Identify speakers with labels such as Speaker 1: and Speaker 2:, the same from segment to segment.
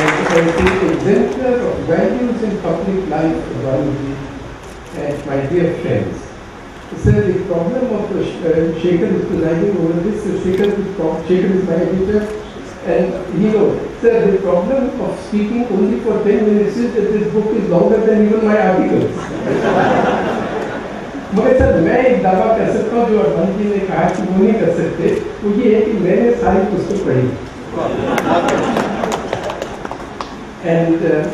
Speaker 1: and exemplar of values in public life, Gandhiji, and my dear friends. Sir, the problem of uh, Shekhar is presiding over this. Shekhar is, Shekhar is my editor, and he knows. Sir, the problem of speaking only for 10 minutes is that this book is longer than even my articles. मगर sir मैं एक दावा कर सकता हूँ जो अरमान जी ने कहा कि वो नहीं कर सकते वो ये है कि मैंने सारी पुस्तक पढ़ी And uh,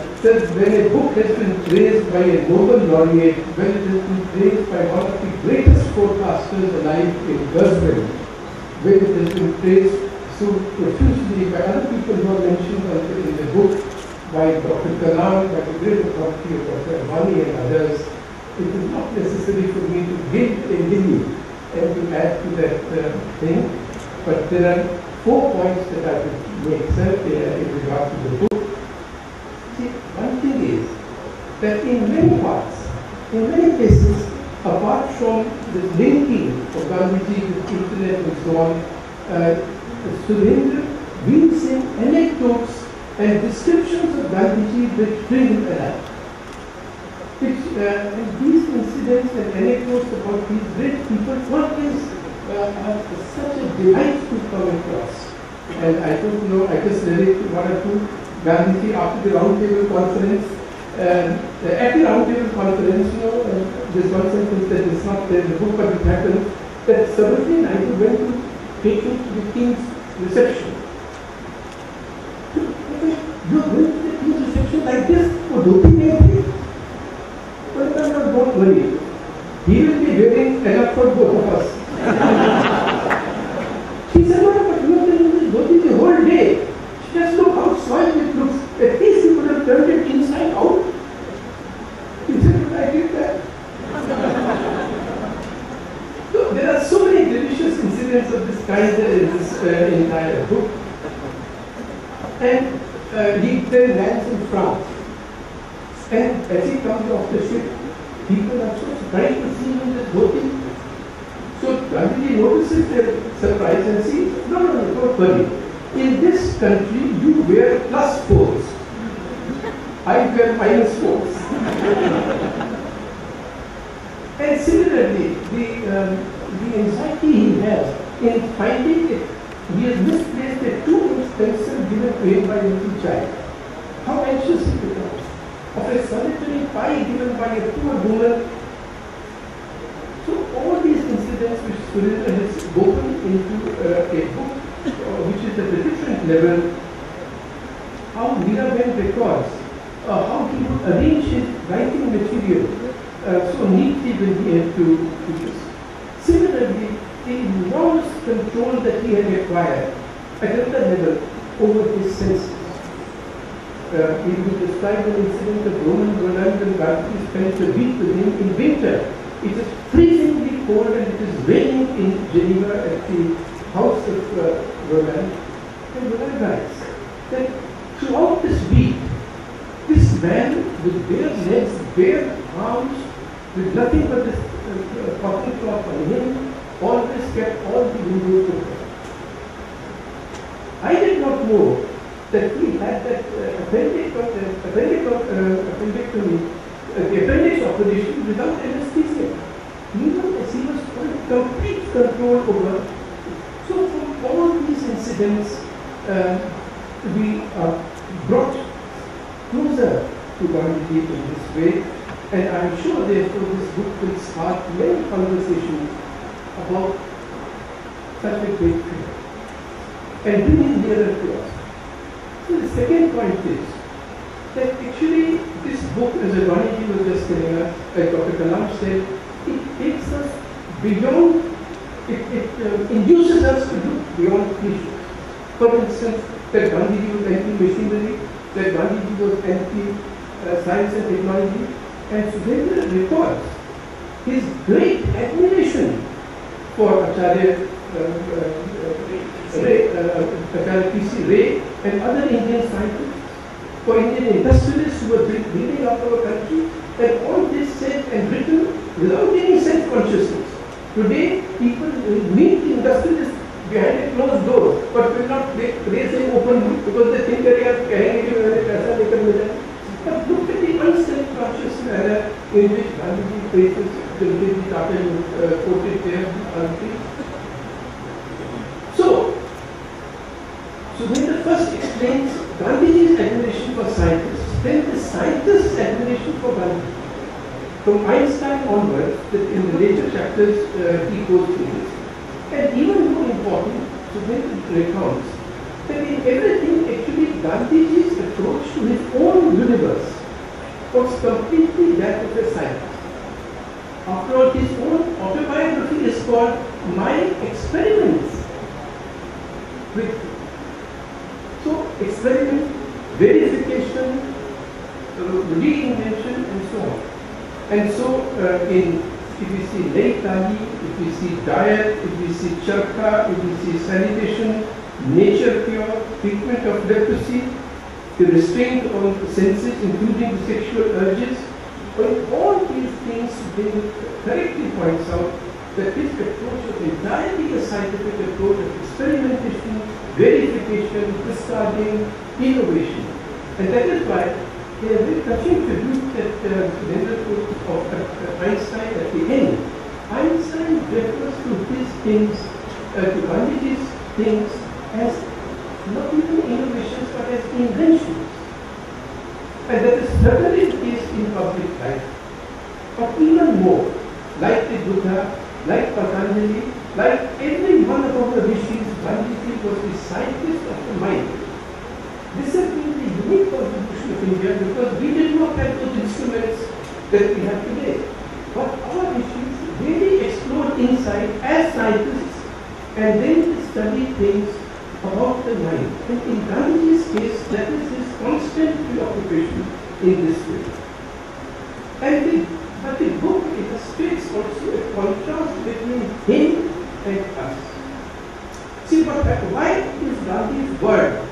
Speaker 1: when a book has been praised by a Nobel laureate, when it has been praised by one of the greatest forecasters alive in Guzman, when it has been praised so profusely by other people who are mentioned in the book, by Dr. Kalam, by the great authority of Dr. Advani and others, it is not necessary for me to give a little and to add to that uh, thing, but there are four points that I would make, sir, uh, in regard to the book. See, one thing is that in many parts, in many cases, apart from the linking of Gandhiji with internet and so on, uh, Sudheendra weaves in anecdotes and descriptions of Gandhiji that bring him alive. Which, uh, and these incidents and anecdotes about these great people, what is uh, such a delight to come across. And I don't know, I just to one or two Gandhiji after the roundtable conference. Uh, at the roundtable conference, you know, uh, there's one sentence that is not there in the book, but it happened that Sarojini Naidu went to him to the king's reception. You're going to the king's reception like this? for don't you Well, no, no, don't worry. He will be wearing enough for both of us. she said, no, no, but you have been in this dhoti the whole day. She soiled it looks. At least you could have turned it inside out. He said, I did that. so there are so many delicious incidents of this kind in this uh, entire book. And uh, he then lands in France. And as he comes off the ship, people are so surprised to see him in this dhoti. So Gandhiji notices their surprise and says, no, no, no, don't worry. In this country, you wear plus fours. I wear minus fours. and similarly, the, um, the anxiety he has in finding it, he has misplaced a two-inch pencil given to him by a little child. How anxious he becomes. Of a solitary pie given by a poor woman. So all these incidents which Sudheendra has woven into uh, a book at a different level, how Miraben records, uh, how he would arrange his writing material uh, so neatly when he had to do this. Similarly, the enormous control that he had acquired at another level over his senses. Uh, he would describe an incident of Romain Rolland and Gandhi spent a week with him in winter. It is freezingly cold and it is raining in Geneva at the house of uh, Rolland. Writes that throughout this week, this man with bare legs, bare arms, with nothing but this uh, cotton cloth on him, always kept all the windows open. I did not know that he had that uh, appendix, uh, appendix, uh, appendectomy, uh, the appendix operation without anesthesia. As he was complete control over. So from all these incidents, uh, we are brought closer to Gandhiji in this way. And I am sure therefore this book will start many conversations about such a great figure and bring him nearer to us. So the second point is that actually this book, as Advaniji was just telling us, like Dr. Kalam said, it takes us beyond, it, it uh, induces us to look beyond cliches. For instance, that Gandhiji was anti-machinery, that Gandhiji was anti-science and technology, and Sudheendra records his great admiration for Acharya uh, uh, Ray, uh, Acharya P.C. Ray and other Indian scientists, for Indian industrialists who were building up our country, and all this said and written without any self-consciousness. Today, people meet industrialists behind a closed door, but will not raise an open because they think that they are carrying it मैंने पैसा लेकर मिला But look at the unself-conscious manner in which Gandhiji faces Jaldevi Tata uh, quoted there, Gandhi. So, so when the first explains Gandhiji's admiration for scientists, then the scientist's admiration for Gandhi. From Einstein onwards, in the later chapters, uh, he goes through this. And even important, Sudheendra recounts that in everything, actually, Gandhiji's approach to his own universe was completely that of a scientist. After all, his own autobiography is called My Experiments with so experiment, verification, uh, reinvention and so on. And so uh, in if you see Lake Tali, if you see diet, if you see charka, if you see sanitation, nature cure, treatment of leprosy, the restraint on the senses, including the sexual urges, when all these things being correctly points out that this approach was entirely a scientific approach of experimentation, verification, discarding, innovation. And that is why in a very touching tribute that uh, put of uh, Einstein at the end. Einstein refers to his things, uh, to Gandhiji's things as not even innovations but as inventions. And that is certainly the case in public life. But even more, like the Buddha, like Patanjali, like every one of our rishis, Gandhiji was the scientist of the mind. This has been the unique contribution of India because we did not have those instruments that we have today. But our rishis really explored inside as scientists and then study things about the mind. And in Gandhi's case, that is his constant preoccupation in this way. And the, but the book illustrates also a contrast between him and us. See, but why is Gandhi's word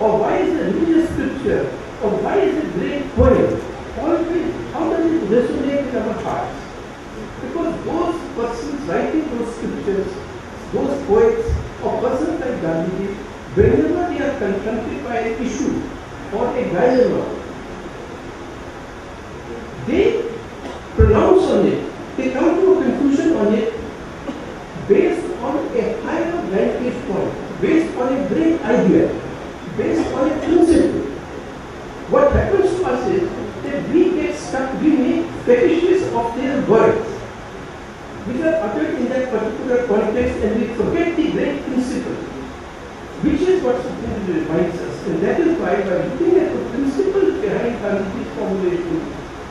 Speaker 1: or why is the religious scripture? Or why is it great poem? Always, how does it resonate in our hearts? Because those persons writing those scriptures, those poets, or persons like Gandhi, whenever they are confronted by an issue or a dilemma, they pronounce on it, they come to a conclusion on it based on a higher vantage point, based on a great idea based on a principle. What happens to us is that we get stuck, we fetishes of their words, which are uttered in that particular context, and we forget the great principle, which is what Supreme reminds us. And that is why, by looking at the principle behind Gandhi's formulation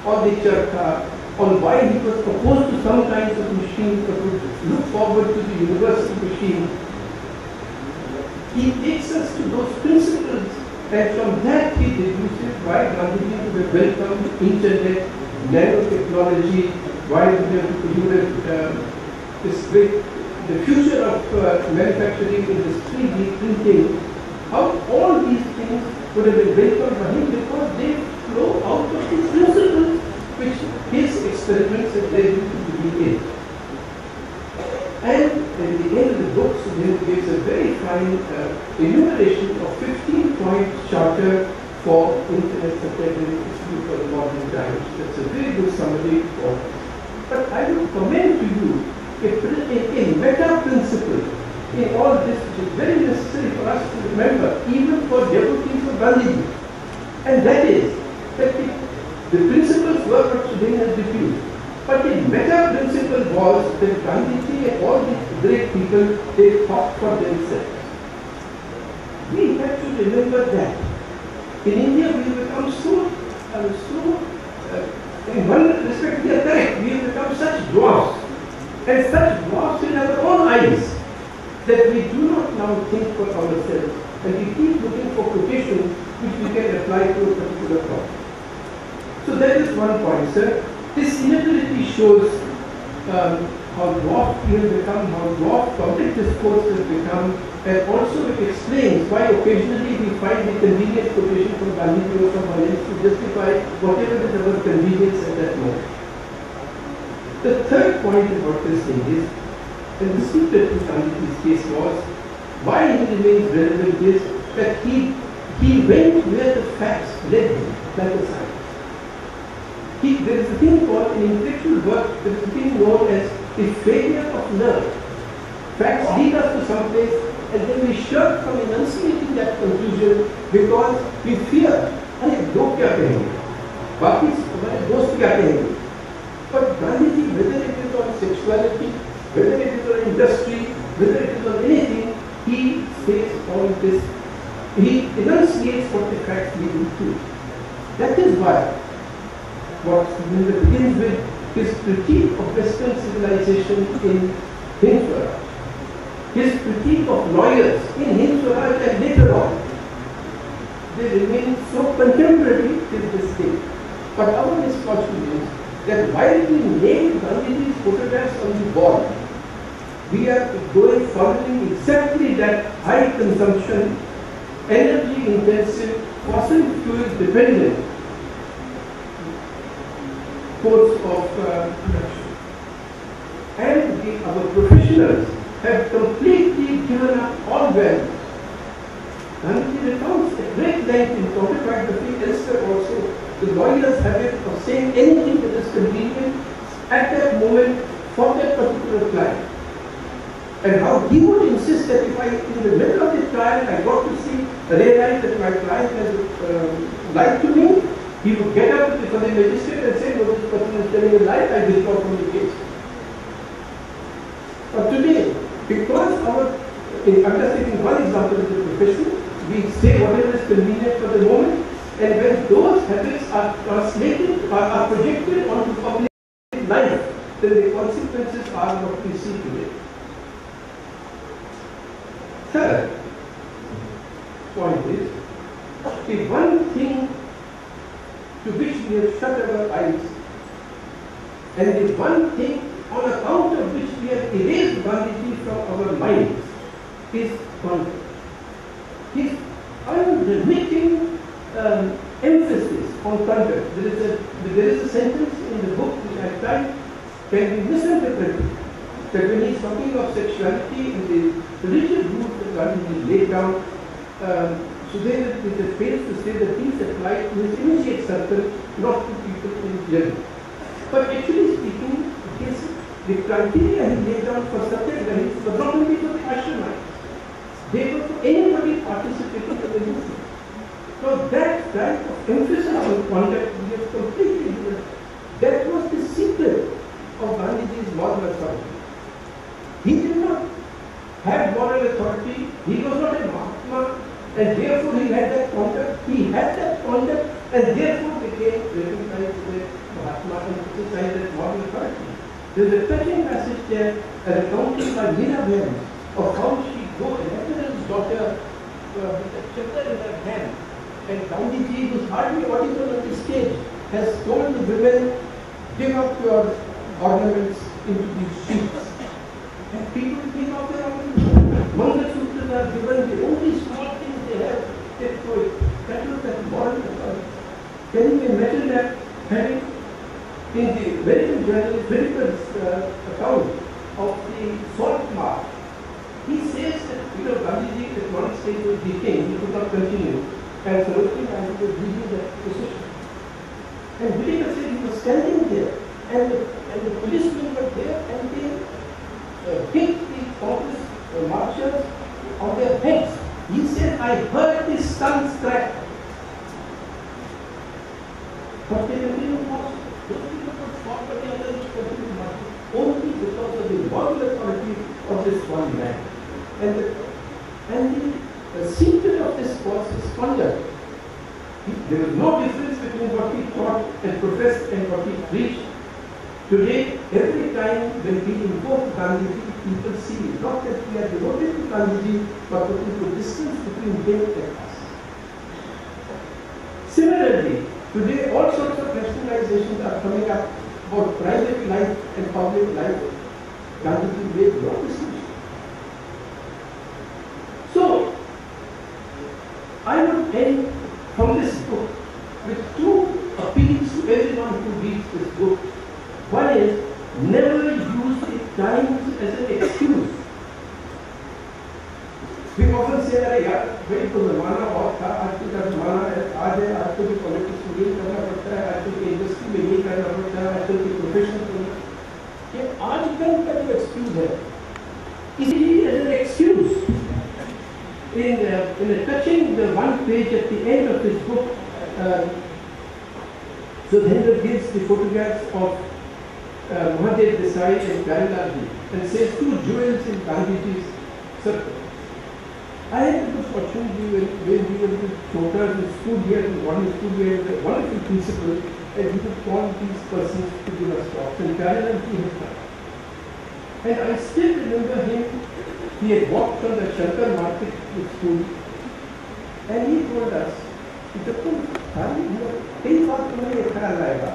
Speaker 1: on the charka, on why he was opposed to some kinds of machines that would look forward to the universal machine, he takes us to those principles and from that he deduces why Gandhiji would have welcomed internet, nanotechnology, why would have uh, this great, the future of uh, manufacturing in this 3D printing, how all these things would have been welcomed by him because they flow out of the principles which his experiments had led him to be in. And in the end of the book, Sudhir gives a very fine uh, enumeration of 15 point charter for Internet Institute for the Modern Times. That's a very good summary for But I will commend to you a, a, a meta principle in all this which is very necessary for us to remember, even for devotees of Gandhiji. And that is that the, the principles were what Sudhir has diffused. But the meta principle was that Gandhiji and all these great people, they thought for themselves. We have to remember that. In India, we have become so, uh, so uh, in one respect, we are correct. We have become such dwarfs, and such dwarfs in our own eyes, that we do not now think for ourselves, and we keep looking for quotations which we can apply to a particular problem. So that is one point, sir. This inability shows um, how dwarf we have become, how dwarf public discourse has become, and also it explains why occasionally we find the convenient quotation from Gandhi or someone else to justify whatever is our convenience at that moment. The third point about this thing is And the secret to Gandhiji's case was why he remains relevant is that he, he went where the facts led him, like a science. He, there is a thing called in intellectual work, there is a thing known as the failure of nerve. Facts lead us to some place and then we shirk from enunciating that conclusion because we fear, अरे लोग क्या कहेंगे बाकी हमारे दोस्त क्या कहेंगे but Gandhiji, whether it is on sexuality, whether it is on industry, whether it is on anything, he says all this. He enunciates what the facts lead him to. That is why what Subindra begins with his critique of Western civilization in Hind Swaraj. His critique of lawyers in Hind Swaraj and later on, they remain so contemporary till this day. But our misfortune is that while we name Gandhiji's photographs on the wall, we are going following exactly that high consumption, energy intensive, fossil fuel dependent course of uh, production. And the, our professionals have completely given up all value. Gandhi recounts at great length in autobiography elsewhere also the lawyers have it of saying anything that is convenient at that moment for that particular client. And how he would insist that if I, in the middle of the trial, I got to see, realize that my client has uh, lied to me, he would get up for the magistrate and say, no, this person is telling a lie, I withdraw from the case. But today, because our, in, I'm just taking one example of the profession, we say whatever is convenient for the moment, and when those habits are translated, or are projected onto public life, then the consequences are what we see today. Third point is, the one thing to which we have shut our eyes, and the one thing on account of which we have erased Gandhiji from our minds is conduct. His unremitting um, emphasis on conduct. There is, a, there is a sentence in the book which I tried can be misinterpreted. That when he's talking of sexuality in the rigid rules that Gandhiji laid down, um, so there is a fails to say that these apply to his immediate circle, not to people in general. But actually speaking, his, the criteria he laid down for satyagrahis were not only for the ashramites, they were for anybody participating in the movement. So that type of emphasis on conduct we have completely given. That was the secret of Gandhiji's moral authority. He did not have moral authority, he was not a Mahatma, and therefore he had that contact, he had that contact, and therefore became recognized as a Mahatma and exercised that moral authority. There is a touching passage there, a recounting by Bain of how she go, an emperor's daughter, uh, with a chakra in her hand, and Gandhiji, who's hardly audible on the stage, has told the women, give up your ornaments into these sheets. And people give up their ornaments. Mangalsutras are given, the only small things they have, they throw it. That that. Can you imagine that having in the American journal, Philippus uh, account of the salt march, he says that, you know, Gandhiji at one stage was decaying, he could not continue. And Sarojini Naidu was leading that position. And Vilika said he was standing there, and the, and the policemen were there, and they uh, hit the Congress uh, marchers on their heads. He said, I heard the skulls crack. But they continued marching. Those people could stop, but the others continued marching. Only because of the moral authority of this one man. And the, and the, secret of this was his conduct. There was no difference between what he taught and professed and what he preached. Today, every time when we invoke Gandhiji, people see not that we are devoted to Gandhiji, but that is the distance between him and us. Similarly, today all sorts of rationalizations are coming up about private life and public life. Gandhiji made no distinction. So, I would end from this book with two appeals to everyone who reads this book. One is never in uh, in uh, touching the one page at the end of his book uh, gives the photographs of uh, Mahadev Desai and Gandhi and says two jewels in Gandhiji's circle. I had the opportunity when, when we were with Chota in school here, in one school here, the wonderful principal, and he would call these persons to give us talks, and Gandhi has. And I still remember him, he had walked from the Shankar market to school, and he told us, कि जब तुम उम्र कई बार तुम्हें ये ख्याल आएगा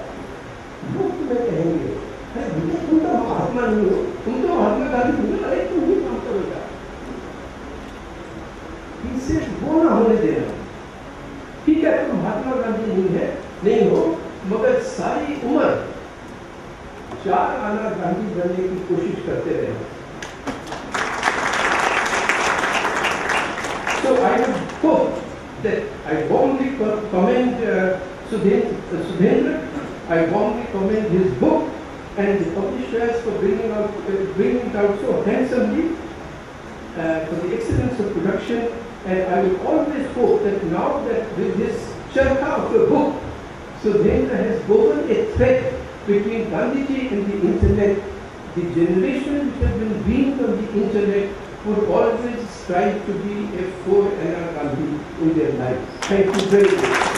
Speaker 1: लोग तुम्हें कहेंगे अरे भैया तुम तो महात्मा नहीं हो तुम तो महात्मा गांधी हो अरे तुम ही काम करोगा। इसे वो ना होने देना। ठीक है तुम महात्मा गांधी नहीं है नहीं हो मगर सारी उम्र चार आना गांधी बनने की कोशिश करते रहे। Commend uh, uh, Sudheendra, I warmly commend his book and the publishers for bringing, out, uh, bringing it out so handsomely, uh, for the excellence of production, and I will always hope that now that with this charka of a book, Sudheendra has woven a thread between Gandhiji and the internet, the generation which has been weaned on the internet would always strive to be a four Anna Gandhi in their lives. Thank you very much.